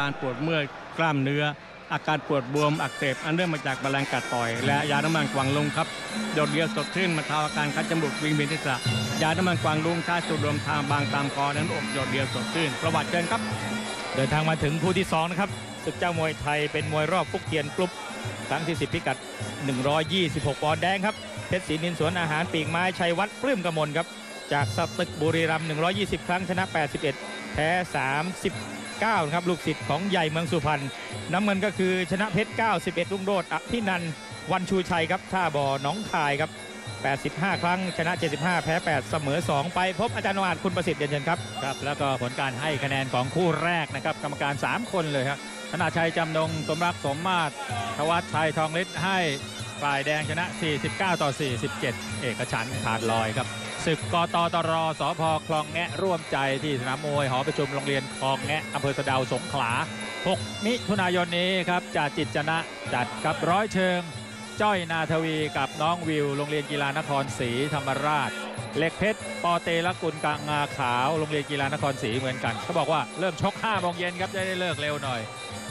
การปวดเมื่อยกล้ามเนื้อ อาการปวดบวมอักเสบอันเนื่องมาจากแมลงกัดต่อย และยาน้ำมันกวางลุงครับโดดเดียวสดชื่นมาทาอาการคัดจมูกวิงเวียนศีรษะยาน้ำมันกวางลุงช้สูดดมทางบางตามคอนั้นอกโดดเดียวสดชื่น ประวัติเชิญครับ เดินทางมาถึงคู่ที่2นะครับศึกเจ้ามวยไทยเป็นมวยรอบฟุกเทียนกรุ๊ปครั้งที่ 10 พิกัด 126 ปอนด์แดงครับเพชรศรีนินสวนอาหารปีกไม้ชัยวัฒน์ปลื้มกมลครับจากสตึกบุรีรัมย์120 ครั้งชนะ 81 แพ้ 9นะครับลูกศิษย์ของใหญ่เมืองสุพรรณน้ำเงินก็คือชนะเพชร91รุ่งโรจน์อภินันวันชูชัยครับท่าบ่อน้องคายครับ85 ครั้ง ชนะ 75 แพ้ 8 เสมอ 2 ไปพบอาจารย์นวาดคุณประสิทธิ์เดชเชิญครับครับ แล้วก็ผลการให้คะแนนของคู่แรกนะครับ กรรมการ 3 คนเลยครับธนาชัยจำนงสมรักสมมาตรธวัชชัยทองฤทธิ์ให้ฝ่ายแดงชนะ 49 ต่อ 47 เอกฉันขาดลอยครับ ศึกกตตรสพคลองแงะร่วมใจที่สนามมวยหอประชุมโรงเรียนคลองแงะอำเภอสะดาสงขลา 6 มิถุนายนนี้ครับจ่าจิตจนะจัดกับร้อยเชิง จ้อยนาทวีกับน้องวิว โรงเรียนกีฬานครศรีธรรมราชเหล็กเพชรปอเตลกุลกางาขาวโรงเรียนกีฬานครศรีเหมือนกันเขาบอกว่าเริ่มชก5โมงเย็นครับจะได้เลิกเร็วหน่อย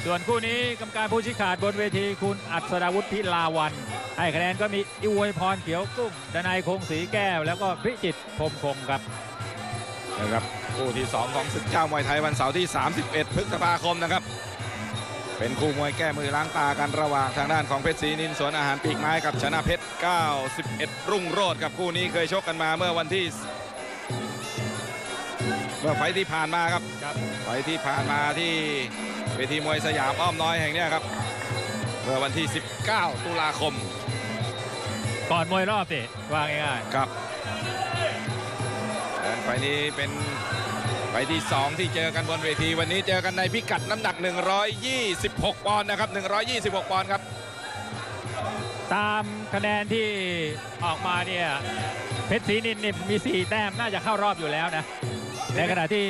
ส่วนคู่นี้กรรมการผู้ชี้ขาดบนเวทีคุณอัศดาวุฒิพิลาวัน ให้คะแนนก็มีอิวยพรเขียวกุ้งดนายคงศรีแก้ว แล้วก็พิจิตรพรหมคงครับนะครับคู่ที่ 2 ของศึกเจ้ามวยไทยวันเสาร์ที่ 31 พฤษภาคมนะครับ เป็นคู่มวยแก้มือล้างตากันระหว่างทางด้านของเพชรศรีนินสวนอาหารปีกไม้กับชนะเพชร 91 รุ่งโรจน์กับคู่นี้เคยชกกันมาเมื่อวันที่ เมื่อไฟล์ที่ผ่านมาครับครับไฟล์ที่ผ่านมาที่เวทีมวยสยามอ้อมน้อยแห่งเนี้ยครับเมื่อวันที่ 19 ตุลาคม ก่อนมวยรอบสิว่าง่ายครับและไฟล์นี้เป็นไฟล์ที่ 2 ที่เจอกันบนเวที วันนี้เจอกันในพิกัดน้ำหนัก 126 ปอนด์นะครับ 126 ปอนด์ครับๆตามคะแนนที่ออกมาเนี่ยเพชรศรีนินนี่มี 4 แต้มน่าจะเข้ารอบอยู่แล้วนะ ในขณะที่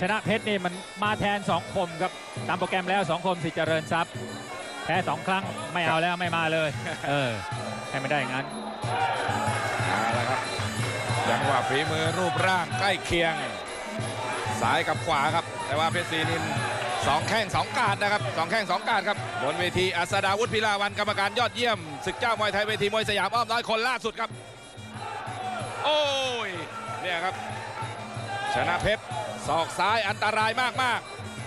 ชนะเพชรนี่มันมาแทน 2 คมครับ ตามโปรแกรมแล้ว 2 คมสิเจริญทรัพย์แพ้ 2 ครั้งไม่เอาแล้วไม่มาเลย เออ ให้ไม่ได้อย่างนั้นเอาละครับจังหวะฝีมือรูปร่างใกล้เคียงซ้ายกับขวาครับ แต่ว่าเพชรศรีนินสองแข้งสองการดนะครับสองแข้งสองการดครับบนเวทีอัสดาวุฒิพิลาวันกรรมการยอดเยี่ยมศึกเจ้ามวยไทยเวทีมวยสยามอ้อมน้อยคนล่าสุดครับ โอ้ยเนี่ยครับ ชนะเพชรศอกซ้ายอันตรายมากๆ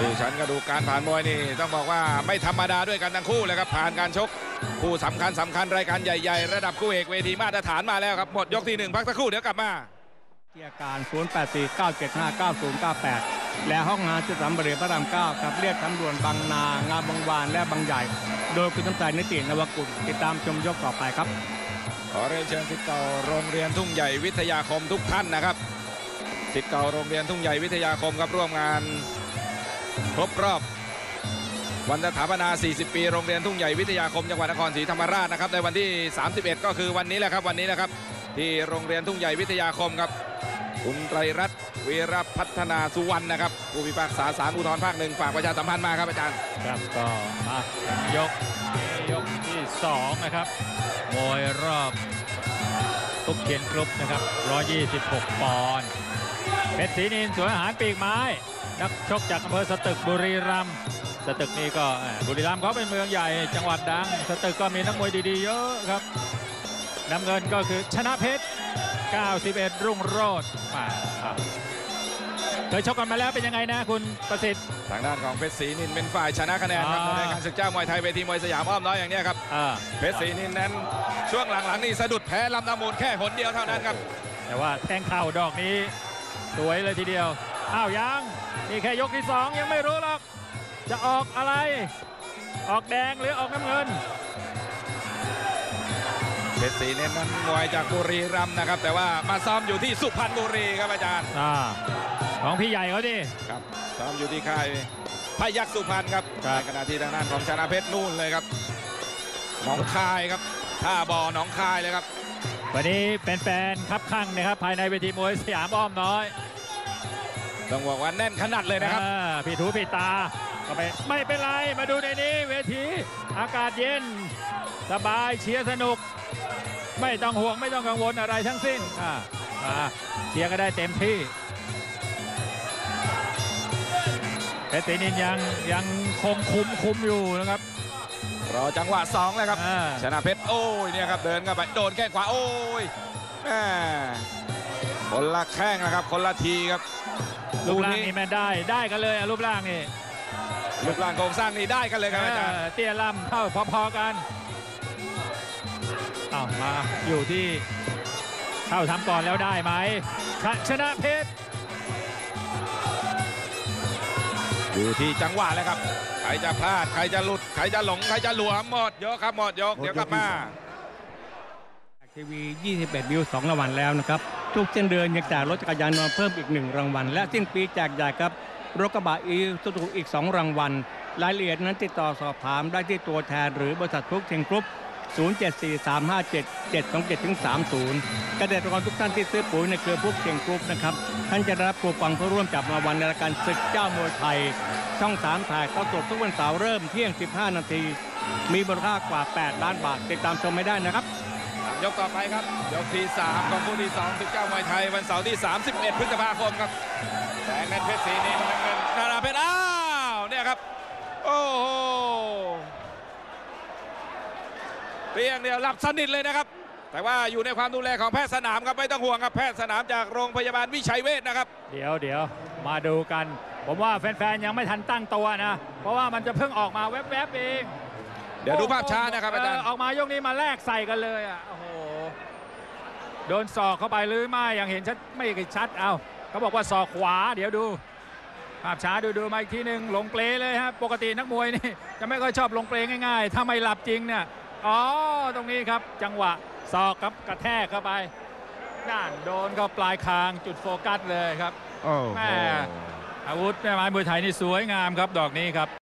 นี่ฉันก็ดูการผ่านมวยนี่ต้องบอกว่าไม่ธรรมดาด้วยกันทั้งคู่เลยครับผ่านการชกคู่สำคัญสำคัญรายการใหญ่ ๆ ระดับคู่เอกเวทีมาตรฐานมาแล้วครับหมดยกที่หนึ่งพักสักครู่เดี๋ยวกลับมาที่อาการ 0849759098 และห้องงานจุดสามบริเวณพระราม9กับเรียกทำด่วนบางนา งามบางวาน และบางใหญ่ โดยคุณตำใจนิตินวกุล ติดตามชมยกต่อไปครับ ขอเรียนเชิญสิทธิ์เก่าโรงเรียนทุ่งใหญ่วิทยาคมทุกท่านนะครับสิทธิ์เก่าโรงเรียนทุ่งใหญ่วิทยาคมครับร่วมงาน ครบรอบวันสถาปนา 40 ปี โรงเรียนทุ่งใหญ่วิทยาคม จังหวัดนครศรีธรรมราชนะครับ ในวันที่ 31 ก็คือวันนี้แหละครับ วันนี้แหละครับ ที่โรงเรียนทุ่งใหญ่วิทยาคมครับ คุณไตรรัตน์วีรพัฒนาสุวรรณนะครับ ผู้พิพากษาศาลอุทธรภาคหนึ่งฝากประชาสัมพันธ์มาครับอาจารย์ ครับก็มายกยกที่ 2 นะครับมวยรอบทุกเขียนกรุ๊ปนะครับ 126 ปอนด์ เพชรศรีนินสวนอาหารปีกไม้ นักชกจากอำเภอสตึกบุรีรัมย์สตึกนี่ก็เอ่อบุรีรัมย์เขาเป็นเมืองใหญ่ จังหวัดดัง สตึกก็มีนักมวยดีๆเยอะครับน้ำเงินก็คือชนะเพชร 91 รุ่งโรจน์มาอะเคยชกกันมาแล้วเป็นยังไงนะคุณประสิทธิ์ ทางด้านของเพชรศรีนินเป็นฝ่ายชนะคะแนนครับอ่าในการศึกเจ้ามวยไทยเวทีมวยสยามอ้อมน้อยอย่างเนี้ยครับอ่าเพชรศรีนินนั้นช่วงหลังๆนี่สะดุดแพ้ลำน้ำมูลแค่หนเดียวเท่านั้นครับ แต่ว่าแทงเข่าดอกนี้ สวยเลยทีเดียว อ้าวยัง นี่แค่ยกที่สองยังไม่รู้หรอก จะออกอะไร ออกแดงหรือออกน้ำเงินเพชรศรีนินนั้นมวยจากบุรีรัมย์นะครับ แต่ว่ามาซ้อมอยู่ที่สุพรรณบุรีครับอาจารย์อ่าของพี่ใหญ่เขาดิครับซ้อมอยู่ที่ค่ายพยักสุพรรณครับครับในขณะที่ทางด้านของชนะเพชรนู่นเลยครับหนองคายครับท่าบ่อหนองคายเลยครับวันนี้เป็นแฟนๆครับข้างนะครับ ภายในเวทีมวยสยามอ้อมน้อย ต้องบอกว่าแน่นขนาดเลยนะครับอ่าพี่ถูพี่ตาก็ไปไม่เป็นไรมาดูในนี้เวทีอากาศเย็น สบายเชียร์สนุก ไม่ต้องห่วงไม่ต้องกังวลอะไรทั้งสิ้นอ่ามาเชียร์ก็ได้เต็มที่เพชรศรีนินยังยังคงคุมคุมอยู่นะครับ รอจังหวะสองเลยครับอ่า ชนะเพชรโอ้ยเนี่ยครับเดินเข้าไปโดนแข้งขวาโอ้ยแม่คนละแข้งนะครับ คนละทีครับ รูลูปกร่างนี้นี่แม่ได้ได้กันเลยอะรูปร่างนี่รูปร่างโครงสร้างนี่ได้กันเลยครับอาจารย์เออเตี้ยล่ำเท่าพอๆกันเอามาอยู่ที่เข้าทำก่อนแล้วได้ไหมชชนะเพชรอยู่ที่จังหวะแล้วครับใครจะพลาดใครจะหลุดใครจะหลงใครจะหลวมหมดยกครับหมดยกเดี๋ยวกลับมาทีวี 21 วิว 2รางวัลแล้วนะครับ ทุกเส้นเดือนยังแจกรถจักรยานยนต์เพิ่มอีก 1 รางวัล และสิ้นปีแจกใหญ่ครับรถกระบะอีซูซูอีก 2 รางวัล รายละเอียดนั้นติดต่อสอบถามได้ที่ตัวแทนหรือบริษัททุกเทงกรุ๊ป0743577727-30 เกษตรกรทุกท่านที่ซื้อปุ๋ยในเครือพวกเชียงกรุ๊ปนะครับ ท่านจะได้รับคูปองเพื่อร่วมจับรางวัลในรายการศึกเจ้ามวยไทย ช่อง 3 ถ่ายเข้าสดทุกวันเสาร์เริ่มเที่ยง 15 นาที มีมูลค่ากว่า 8 ล้านบาท ติดตามชมไม่ได้นะครับ ยกต่อไปครับ ยกที่ 3 ของคู่ที่2 19มวยไทย วันเสาร์ที่ 31 พฤษภาคมครับแดงนั้นเพชรศรีนินน้ำเงินนาราเพชรอ้าวเนี่ยครับ โอ้โหเพียงเดียวหลับสนิทเลยนะครับ แต่ว่าอยู่ในความดูแลของแพทย์สนามครับ ไม่ต้องห่วงครับแพทย์สนามจากโรงพยาบาลวิชัยเวชนะครับ เดี๋ยวเดี๋ยวมาดูกัน ผมว่าแฟนๆยังไม่ทันตั้งตัวนะ เพราะว่ามันจะเพิ่งออกมาแวบๆเอง เดี๋ยวดูภาพช้านะครับอาจารย์ เออกมายกนี้มาแลกใส่กันเลยอะโอ้โหโดนศอกเข้าไปหรือไม่ยังเห็นชัดไม่ชัดเอาเขาบอกว่าศอกขวา เดี๋ยวดู ภาพช้าดูดูมาอีกทีหนึ่งลงเปลเลยฮะปกตินักมวยนี่ จะไม่ค่อยชอบลงเปลง่ายๆ ถ้าไม่หลับจริงเนี่ยอ๋อตรงนี้ครับจังหวะศอกครับกระแทกเข้าไปนั่นโดนเข้าปลายคางจุดโฟกัสเลยครับโอ้แม่อาวุธแม่ไม้มวยไทยนี่สวยงามครับดอกนี้ครับ